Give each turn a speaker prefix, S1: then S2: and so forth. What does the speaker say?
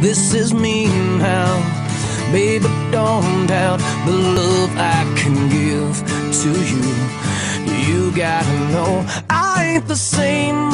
S1: this is me now. Baby, don't doubt the love I can give to you. You gotta know I ain't the same